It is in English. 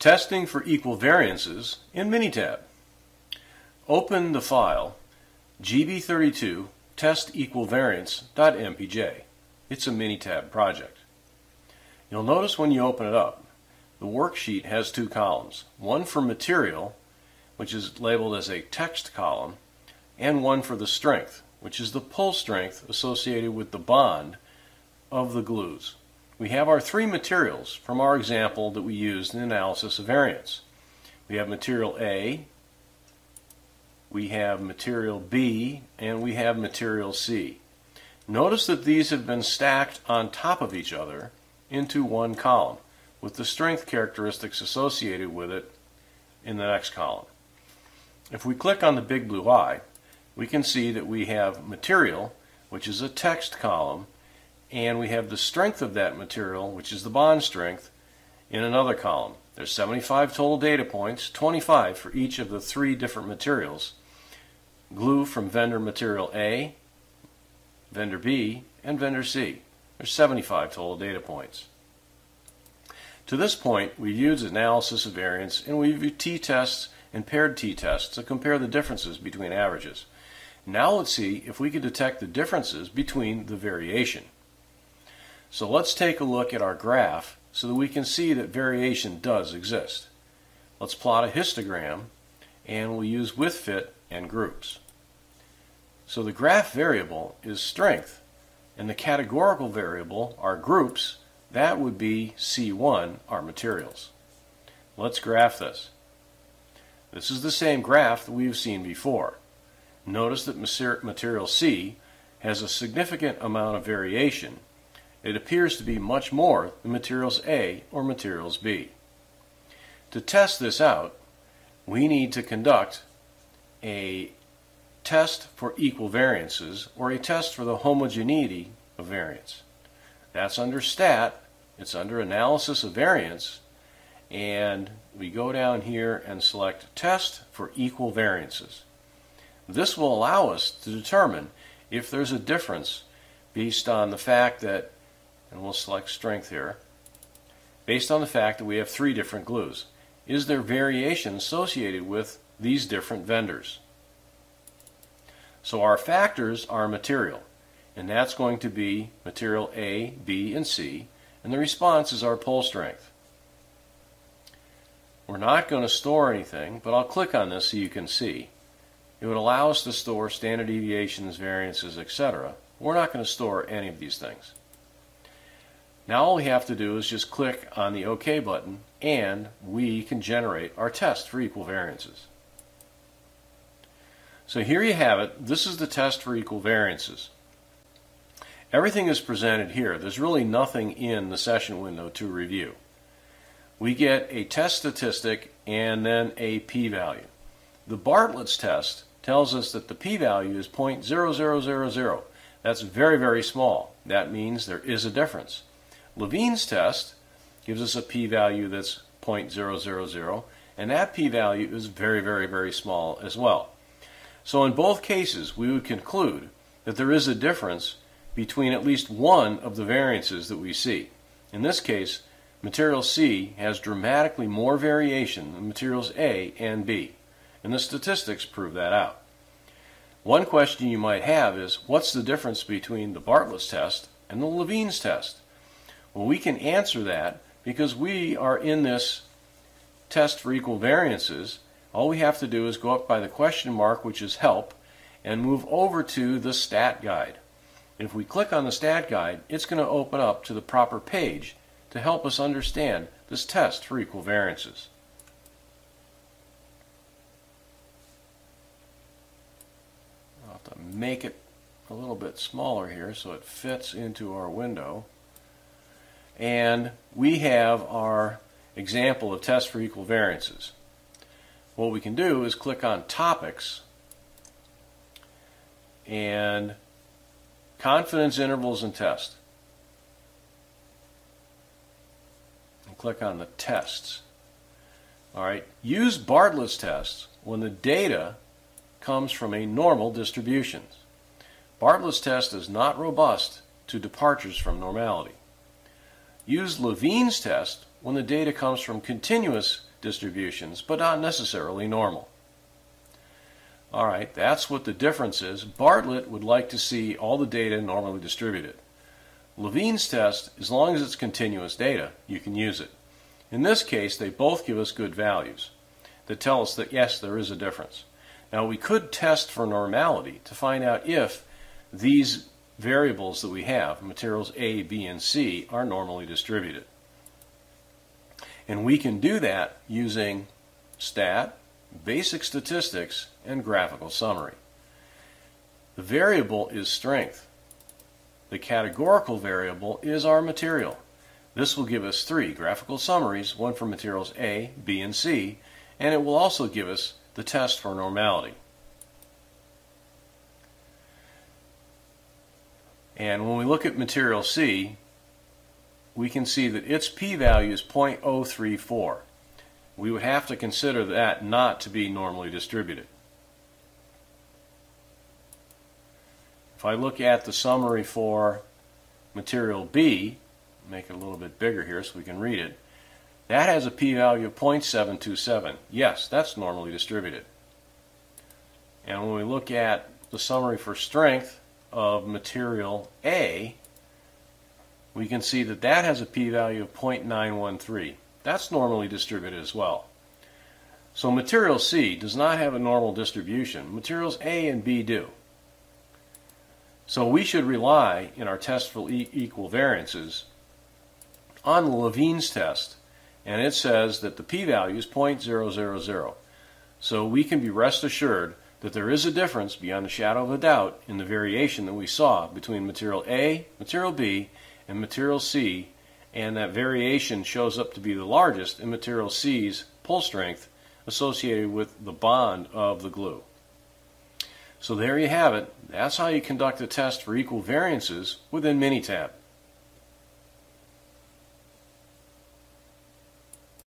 Testing for equal variances in Minitab. Open the file gb32 test equal variance.mpj. It's a Minitab project. You'll notice when you open it up, the worksheet has two columns, one for material, which is labeled as a text column, and one for the strength, which is the pull strength associated with the bond of the glues. We have our three materials from our example that we used in analysis of variance. We have material A, we have material B, and we have material C. Notice that these have been stacked on top of each other into one column with the strength characteristics associated with it in the next column. If we click on the big blue eye, we can see that we have material, which is a text column, and we have the strength of that material, which is the bond strength, in another column. There's 75 total data points, 25 for each of the three different materials. Glue from vendor material A, vendor B, and vendor C. There's 75 total data points. To this point, we've used analysis of variance and we've used t-tests and paired t-tests to compare the differences between averages. Now let's see if we can detect the differences between the variation. So let's take a look at our graph so that we can see that variation does exist. Let's plot a histogram and we'll use with fit and groups. So the graph variable is strength and the categorical variable are groups. That would be C1, our materials. Let's graph this. This is the same graph that we've seen before. Notice that material C has a significant amount of variation. It appears to be much more than materials A or materials B. To test this out, we need to conduct a test for equal variances or a test for the homogeneity of variance. That's under STAT, it's under analysis of variance, and we go down here and select test for equal variances. This will allow us to determine if there's a difference based on the fact that, and we'll select strength here, based on the fact that we have three different glues. Is there variation associated with these different vendors? So our factors are material, and that's going to be material A, B, and C, and the response is our pull strength. We're not going to store anything, but I'll click on this so you can see. It would allow us to store standard deviations, variances, etc. We're not going to store any of these things. Now all we have to do is just click on the OK button and we can generate our test for equal variances. So here you have it. This is the test for equal variances. Everything is presented here. There's really nothing in the session window to review. We get a test statistic and then a p-value. The Bartlett's test tells us that the p-value is 0.0000. That's very, very small. That means there is a difference. Levene's test gives us a p-value that's 0.000, and that p-value is very, very, very small as well. So in both cases, we would conclude that there is a difference between at least one of the variances that we see. In this case, material C has dramatically more variation than materials A and B and the statistics prove that out. One question you might have is, what's the difference between the Bartlett's test and the Levene's test? Well, we can answer that because we are in this test for equal variances. All we have to do is go up by the question mark, which is help, and move over to the stat guide. If we click on the stat guide, it's going to open up to the proper page to help us understand this test for equal variances. I'll have to make it a little bit smaller here so it fits into our window. And we have our example of test for equal variances. What we can do is click on topics and confidence intervals and test. And click on the tests. All right, use Bartlett's test when the data comes from a normal distribution. Bartlett's test is not robust to departures from normality. Use Levene's test when the data comes from continuous distributions, but not necessarily normal. All right, that's what the difference is. Bartlett would like to see all the data normally distributed. Levene's test, as long as it's continuous data, you can use it. In this case, they both give us good values that tell us that yes, there is a difference. Now we could test for normality to find out if these variables that we have, materials A, B, and C, are normally distributed. And we can do that using stat, basic statistics, and graphical summary. The variable is strength. The categorical variable is our material. This will give us three graphical summaries, one for materials A, B, and C, and it will also give us the test for normality. And when we look at material C, we can see that its p-value is 0.034. We would have to consider that not to be normally distributed. If I look at the summary for material B, make it a little bit bigger here so we can read it, that has a p-value of 0.727. Yes, that's normally distributed. And when we look at the summary for strength, of material A, we can see that that has a p-value of 0.913. That's normally distributed as well. So material C does not have a normal distribution. Materials A and B do. So we should rely in our test for e equal variances on the Levene's test, and it says that the p-value is 0.000. So we can be rest assured that there is a difference beyond a shadow of a doubt in the variation that we saw between material A, material B, and material C, and that variation shows up to be the largest in material C's pull strength associated with the bond of the glue. So there you have it. That's how you conduct a test for equal variances within Minitab.